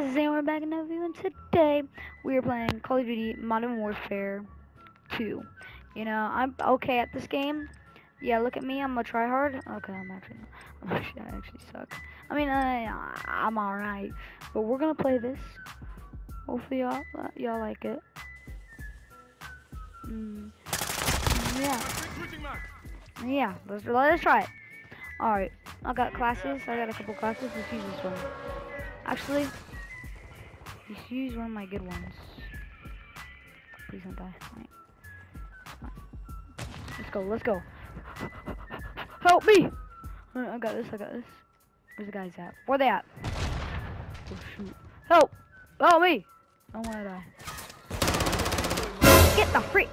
guys, it's. We're back in another video, and today we are playing Call of Duty Modern Warfare 2. You know, I'm okay at this game. Yeah, look at me. I'm a tryhard. Okay, I'm actually, I'm actually, I actually suck. I mean, I, I'm alright, but we're gonna play this. Hopefully, y'all, uh, y'all like it. Mm, yeah, yeah. Let's let's try it. All right, I got classes. I got a couple classes. Let's use this one. Actually, let's use one of my good ones. Please don't die. Right. Let's go. Let's go. Help me! I got this. I got this. Where's the guys at? Where they at? Oh shoot! Help! Help me! I don't wanna die. Get the freak!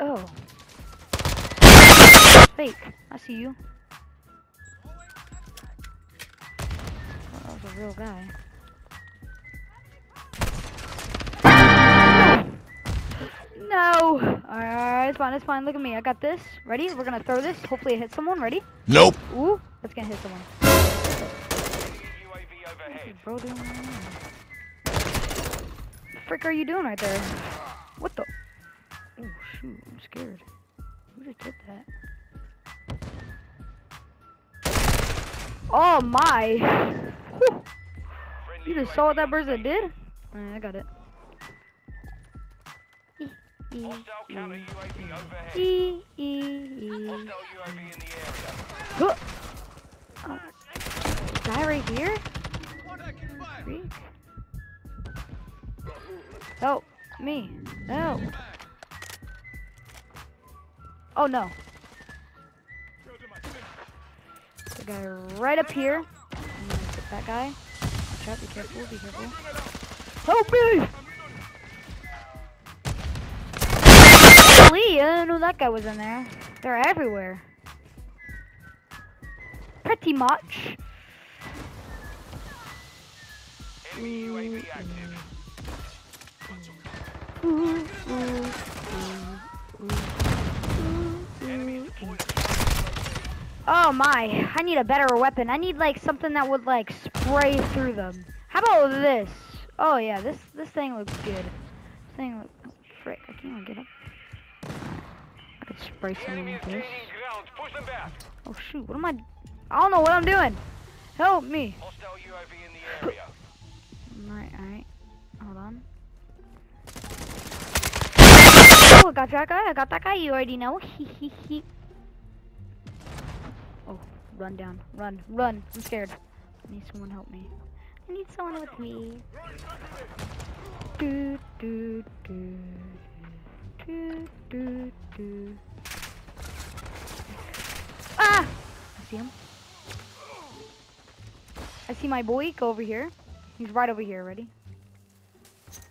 Oh. Fake. I see you. Oh, that was a real guy. No! Alright, it's fine, it's fine. Look at me. I got this. Ready? We're gonna throw this. Hopefully it hits someone. Ready? Nope. Ooh, that's gonna hit someone. UAV overhead. Bro, doing right? The frick are you doing right there? What the? Oh shoot, I'm scared. Who just did that? Oh my! Whew. You just saw what that person did? Alright, I got it. Hostile counter UAV overhead. E e e. Hostile UAV in the area. Guy right here? Freak. Help me. Help. Oh no. The guy right up here. That guy. Watch out, be careful, be careful. Help me! Holy, I didn't know that guy was in there. They're everywhere. Pretty much. Oh my, I need a better weapon. I need like something that would like spray through them. How about this? Oh yeah, this this thing looks good. This thing looks frick, I can't even get up. Could spray someone with is this. gaining ground. Push them back. Oh shoot, what am I I don't know what I'm doing. Help me. UAV in the area. Alright, alright. Hold on. Oh, I got that guy. I got that guy. You already know. Hee hee hee. Oh, run down. Run. Run. I'm scared. I need someone to help me. I need someone with me. Do, do, do. Do, do, do. Ah! I see him. I see my boy. Go over here. He's right over here. Ready?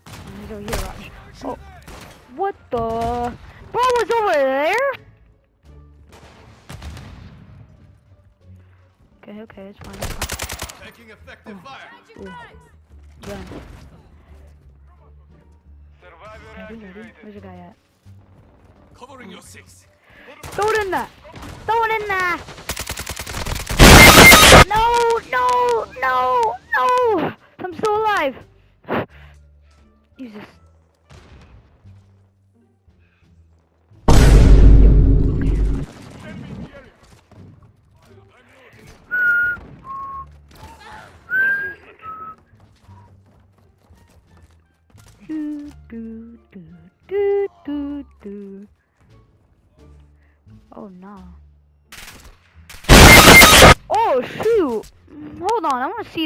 Oh, he's over here. Watch. Oh. What the? Bro was over there? Okay, okay, it's fine. Taking effective fire. Ooh. Gun. Survivor Ready, ready? Where's the guy at? Covering your six. Throw it in there! Throw it in there! No, no, no, no! I'm still alive! Jesus.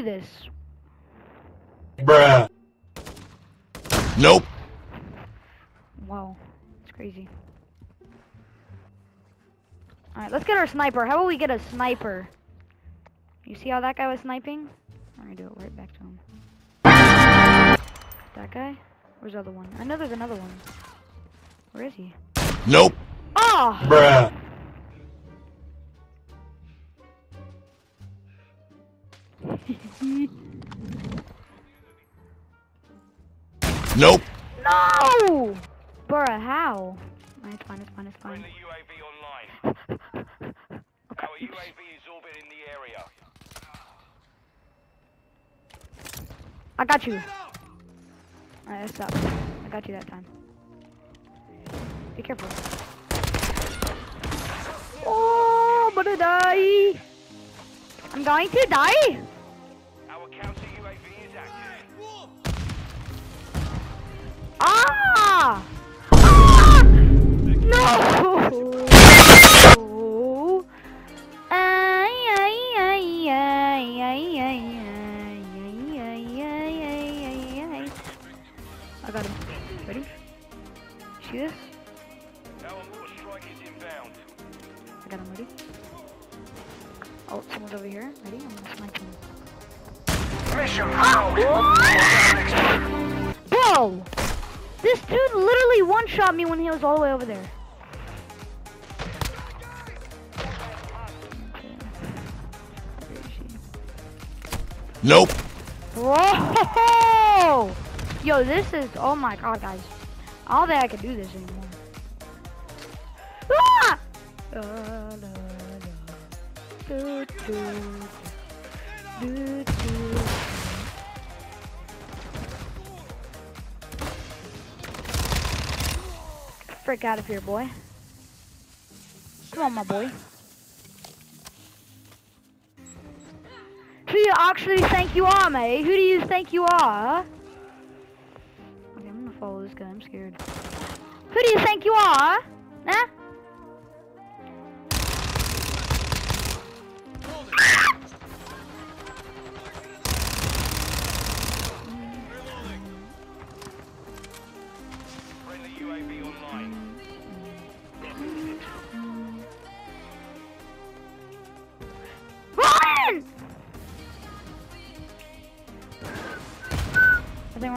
This. Bruh. Nope. Wow, it's crazy. Alright, let's get our sniper. How about we get a sniper? You see how that guy was sniping? I'm gonna do it right back to him. That guy? Where's the other one? I know there's another one. Where is he? Nope. Oh! Bruh. Nope. No! Bruh, how? Alright, it's fine, it's fine, it's fine. Friendly UAV online. Okay. Our UAV is orbiting the area. I got you. Alright, stop. I got you that time. Be careful. Oh, I'm gonna die. I'm going to die. Ay, ay, ay. I got him. Ready? See this? Our mortar strike is inbound. I got him ready. Oh, someone's over here. Ready? I'm gonna snipe him. Mission Bro! This dude literally one-shot me when he was all the way over there. Nope. Whoa! Yo, this is, oh my god, guys. I don't think I can do this anymore. Ah! Do, do, do, Frick out of here, boy. Come on, my boy. Who do you actually think you are, mate? Who do you think you are? Okay, I'm gonna follow this guy. I'm scared. Who do you think you are? Huh?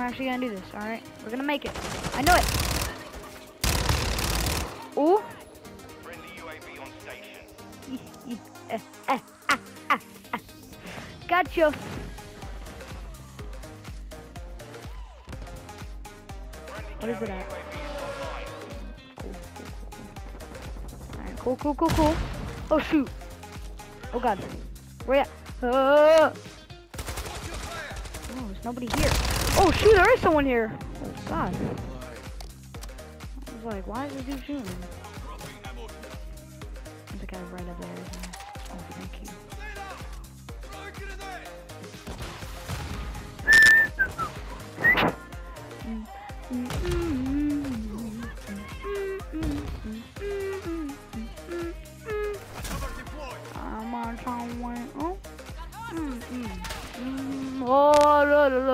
Actually gonna do this, alright? We're gonna make it. I know it. Ooh. Friendly UAV on station. Ah, ah, ah. Gotcha. What is it at? Alright, cool, cool, cool, cool. Oh shoot. Oh god. Where at? Uh. Oh, there's nobody here. Oh shoot, there is someone here. Oh god. I was like, why is this dude shooting? There's a guy right up there.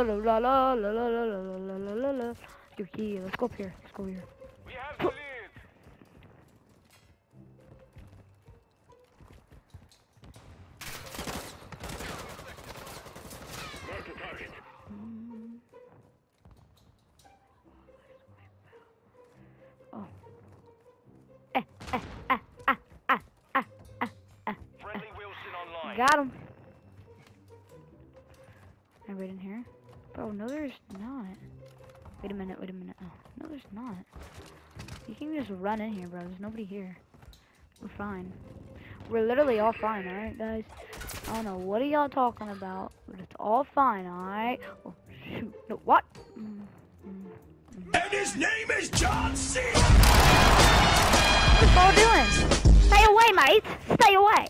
La, la, la, la, la, la, la, la, la, la, la, la, la, la. Dude, yeah, let's go up here. Let's go here. We have the lead. Wheelson online. Got him. Anybody in here? Bro, no, there's not. Wait a minute, wait a minute. Oh, no, there's not. You can just run in here, bro. There's nobody here. We're fine. We're literally all fine, alright, guys? I don't know what are y'all talking about, but it's all fine, alright? Oh, shoot. No, what? Mm, mm. And his name is John C. What's all doing? Stay away, mate! Stay away!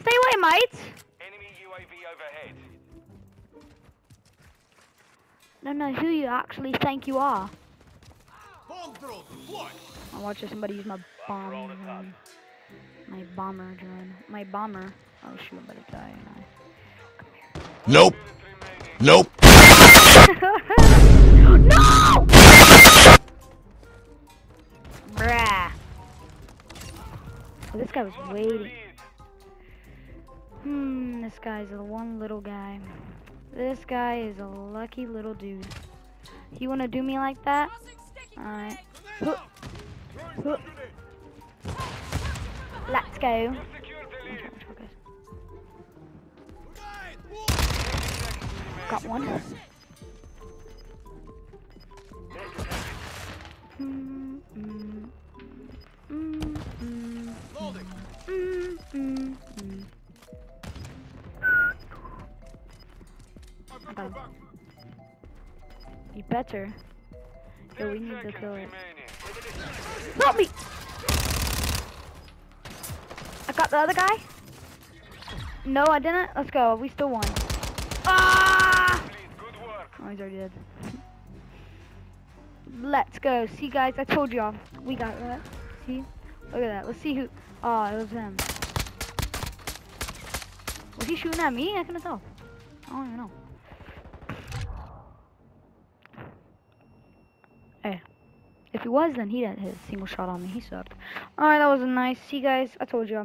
Stay away, mate! Enemy UAV overhead. No, no, who you actually think you are? Bomb throw deployed. I watch somebody use my bomb drone. My bomber drone. My bomber. Oh shoot, I'm about to die. Nope. Nope. no! Bruh. Oh, this guy was waiting. Hmm, this guy's the one little guy. This guy is a lucky little dude. You wanna do me like that? Alright. Let's go. Got one. Better. Yeah, we need to kill it. Help me! I got the other guy. No, I didn't. Let's go. We still won. Ah! Please, good work. Oh, he's already dead. Let's go. See, guys, I told y'all. We got that. See? Look at that. Let's see who. Oh, it was him. Was he shooting at me? I couldn't tell. I don't even know. If he was, then he hit a single shot on me. He sucked. Alright, that was nice. See, you guys, I told you.